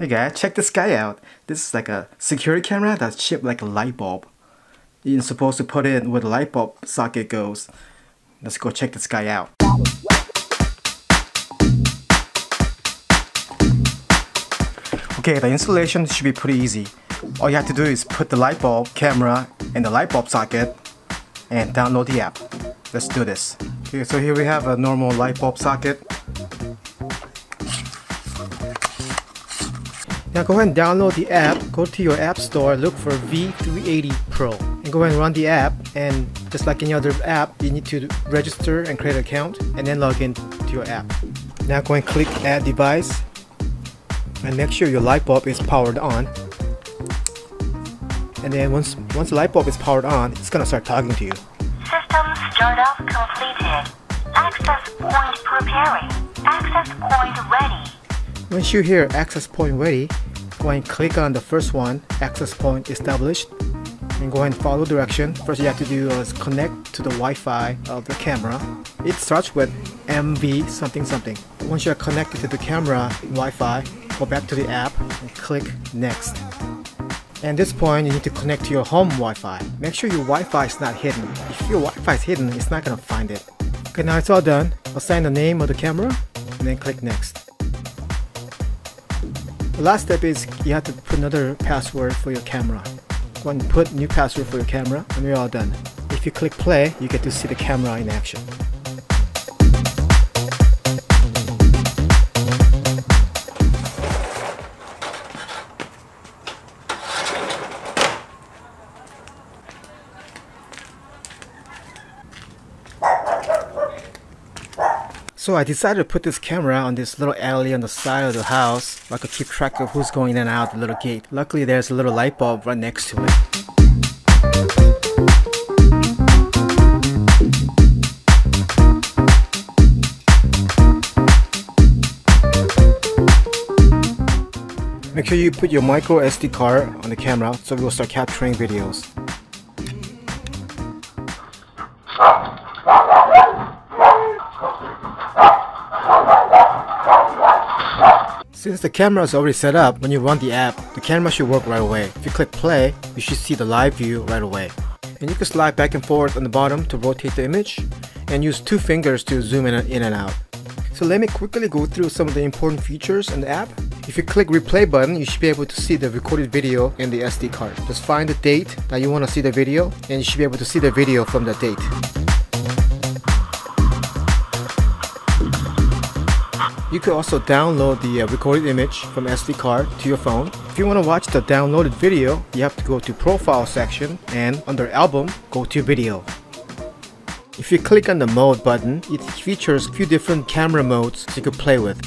Hey guys, check this guy out. This is like a security camera that's shaped like a light bulb. You're supposed to put it where the light bulb socket goes. Let's go check this guy out. Okay, the installation should be pretty easy. All you have to do is put the light bulb camera in the light bulb socket and download the app. Let's do this. Okay, so here we have a normal light bulb socket. Now go ahead and download the app, go to your app store, look for V380 Pro and go ahead and run the app and just like any other app, you need to register and create an account and then log in to your app. Now go and click add device and make sure your light bulb is powered on and then once once the light bulb is powered on it's gonna start talking to you System startup completed. Access point preparing. Access point ready. Once you hear access point ready go and click on the first one access point established and go ahead and follow direction. First you have to do is connect to the Wi-Fi of the camera. It starts with MV something something. Once you're connected to the camera Wi-Fi go back to the app and click next. At this point you need to connect to your home Wi-Fi. Make sure your Wi-Fi is not hidden. If your Wi-Fi is hidden it's not gonna find it. Okay now it's all done. Assign the name of the camera and then click next last step is you have to put another password for your camera. Go and put new password for your camera and you're all done if you click play you get to see the camera in action So I decided to put this camera on this little alley on the side of the house so I could keep track of who's going in and out the little gate. Luckily there's a little light bulb right next to it. Make sure you put your micro SD card on the camera so we will start capturing videos. Since the camera is already set up, when you run the app, the camera should work right away. If you click play, you should see the live view right away. And you can slide back and forth on the bottom to rotate the image, and use two fingers to zoom in, and out. So let me quickly go through some of the important features in the app. If you click replay button, you should be able to see the recorded video in the SD card. Just find the date that you want to see the video, and you should be able to see the video from the date. You could also download the uh, recorded image from SD card to your phone. If you want to watch the downloaded video, you have to go to profile section and under album, go to video. If you click on the mode button, it features a few different camera modes you could play with.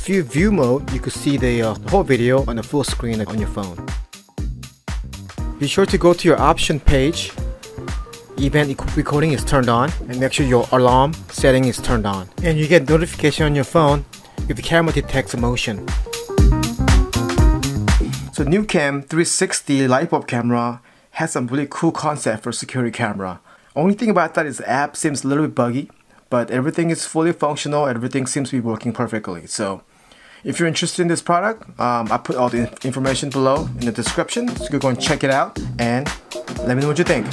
The view view mode, you could see the, uh, whole video on the full screen on your phone. Be sure to go to your option page. Event recording is turned on, and make sure your alarm setting is turned on. And you get notification on your phone if the camera detects a motion. So NuCam 360 light bulb camera has some really cool concept for security camera. Only thing about that is the app seems a little bit buggy, but everything is fully functional. Everything seems to be working perfectly. So if you're interested in this product, um, I put all the information below in the description. So go and check it out and let me know what you think.